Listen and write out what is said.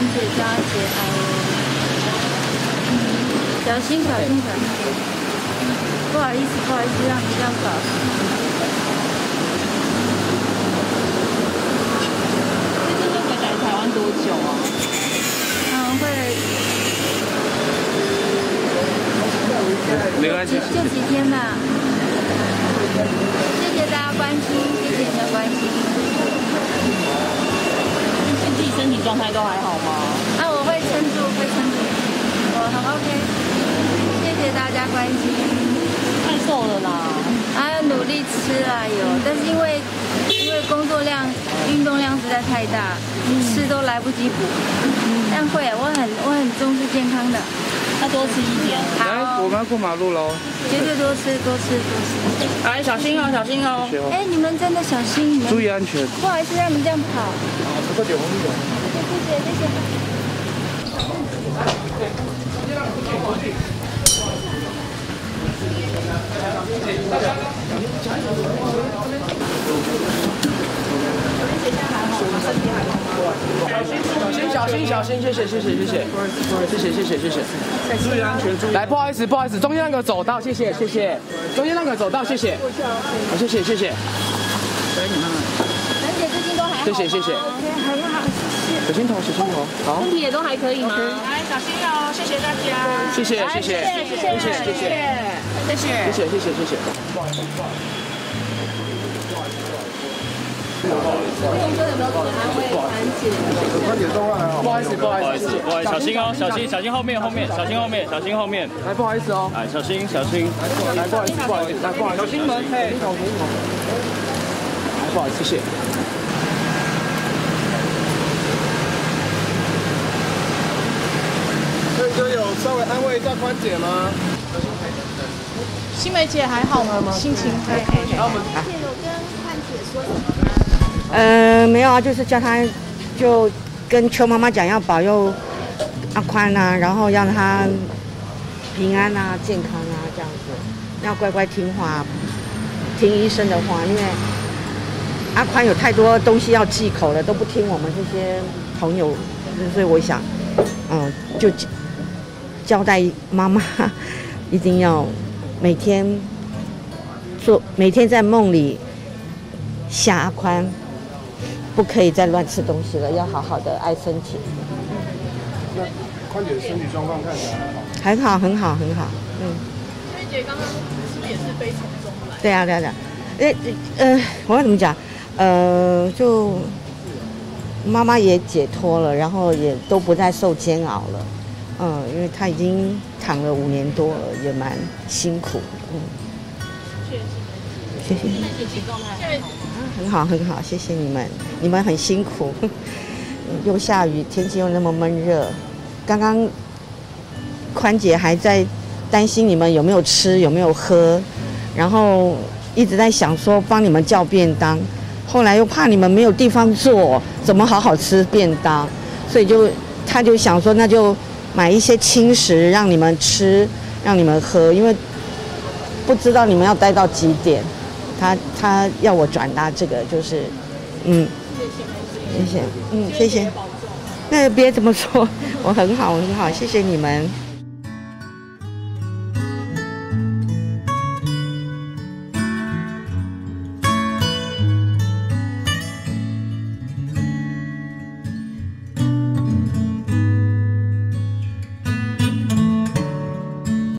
姐姐，小心，小心，小心！不好意思，不好意思，让你叫错。这次回来台湾多久啊？嗯，会。没关系，就几天吧。谢谢大家关心，谢谢你的关心。最近自己身体状态都还好。太瘦了啦！啊，要努力吃啊，有，但是因为因为工作量、运动量实在太大，吃都来不及补。但会，我很我很重视健康的，要多吃一点。好，我们要过马路喽。绝对多吃多吃多吃。来，小心哦，小心哦。哎，你们真的小心，你们注意安全。不好意思让你们这样跑。快点，我们走。谢谢谢谢。小心小心小心，谢谢谢谢谢谢，谢谢谢谢谢谢。注意安全，注意。来，不好意思不好意思，中间那个走道，谢谢谢谢，中间那个走道，谢谢，好谢谢谢谢，兰姐最近都还好。谢谢谢谢，小心头，小心头，好，身体也都还可以吗？来，小心哦，谢谢大家，谢谢，谢谢，谢谢，谢谢，谢谢，谢谢，谢谢，谢谢，谢谢。工作人员有没有准备安全？安全？安全带啊！不好意思，不好意思，不好意思，不好意思，小心哦，小心，小心后面，后面，小心后面，小心后面。来，不好意思哦，来，小心，小心，来，不好意思，不好意思，来，小心门，哎，不好意思，谢谢。一下宽姐吗？新梅姐还好吗？心情还好。呃，没有啊，就是叫他，就跟邱妈妈讲要保佑阿宽啊，然后让他平安啊、健康啊这样子，要乖乖听话，听医生的话，因为阿宽有太多东西要忌口了，都不听我们这些朋友，所以我想，嗯，就交代妈妈一定要每天做，每天在梦里吓阿宽。不可以再乱吃东西了，要好好的爱身体。那宽姐的身体状况看起来还好。很好，很好，很好。嗯。梅姐刚刚是不是也是悲从中来？对啊，对啊，对啊。哎，呃，我要怎么讲？呃，就妈妈也解脱了，然后也都不再受煎熬了。嗯，因为他已经躺了五年多了，也蛮辛苦。嗯。谢谢。现在心情状态还好吗？很好，很好，谢谢你们，你们很辛苦，又下雨，天气又那么闷热。刚刚宽姐还在担心你们有没有吃，有没有喝，然后一直在想说帮你们叫便当，后来又怕你们没有地方坐，怎么好好吃便当，所以就他就想说那就买一些轻食让你们吃，让你们喝，因为不知道你们要待到几点。他他要我转达这个，就是，嗯，谢谢，嗯，谢谢，那别这么说，我很好，很好，谢谢你们。